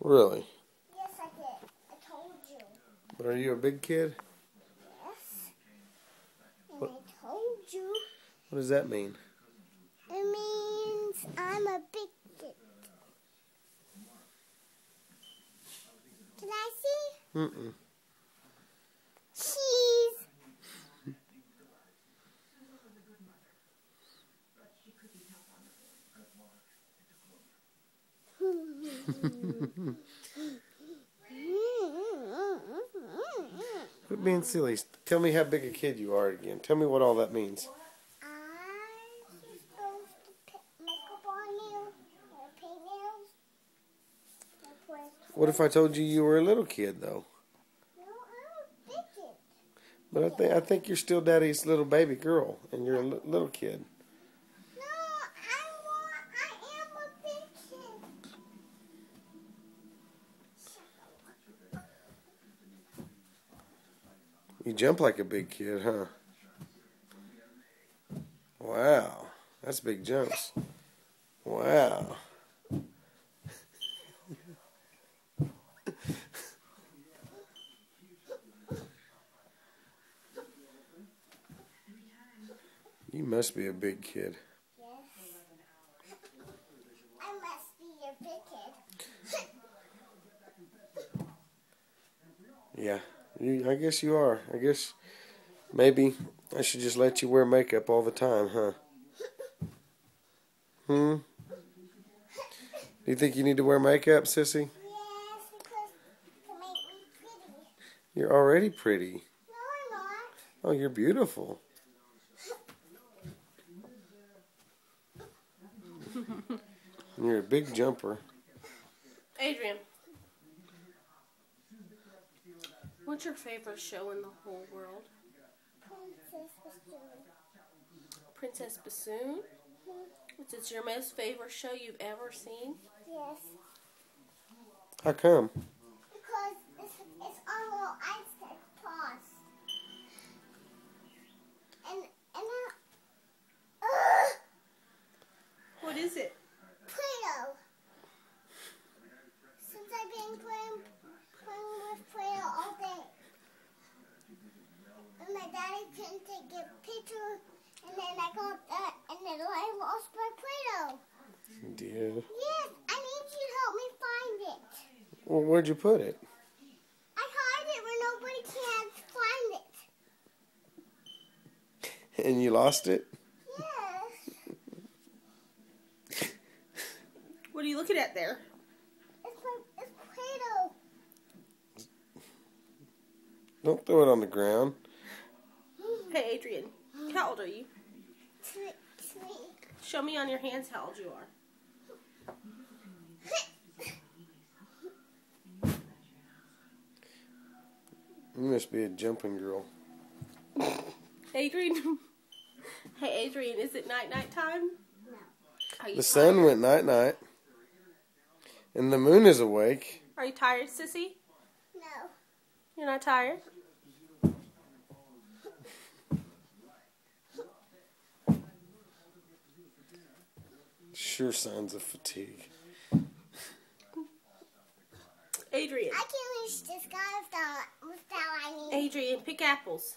Really? Yes, I did. I told you. But are you a big kid? Yes. And I told you. What does that mean? It means I'm a big kid. Can I see? Mm-mm. Quit being silly. Tell me how big a kid you are again. Tell me what all that means. What if I told you you were a little kid, though? No, I'm a big kid. But I think I think you're still daddy's little baby girl, and you're a little kid. You jump like a big kid, huh? Wow, that's big jumps. Wow. You must be a big kid. Yeah, you, I guess you are. I guess maybe I should just let you wear makeup all the time, huh? Hmm? Do you think you need to wear makeup, sissy? yes, because to make me pretty. You're already pretty. No, I'm not. Oh, you're beautiful. You're a big jumper. Adrian, what's your favorite show in the whole world? Princess Bassoon. Princess Bassoon? Is it your most favorite show you've ever seen? Yes. How come? Because it's, it's on little Einstein paws. And, and I, uh, What is it? Play-Doh. Since I've been playing, playing with Play-Doh all day. And my daddy couldn't take a picture, and then I got that, and then I lost my Play-Doh. You did. Yes, I need you to help me find it. Well, where'd you put it? I hide it where nobody can find it. And you lost it? Yes. What are you looking at there? It's my, it's Play-Doh. Don't throw it on the ground. Hey, Adrian, how old are you? Three, three. Show me on your hands how old you are. You must be a jumping girl. Adrian? hey, Adrian, is it night night time? No. Are you The sun tired? went night night. And the moon is awake. Are you tired, Sissy? No. You're not tired? Sure signs of fatigue. Adrian. I can reach the sky without, without I need. Adrian, pick apples.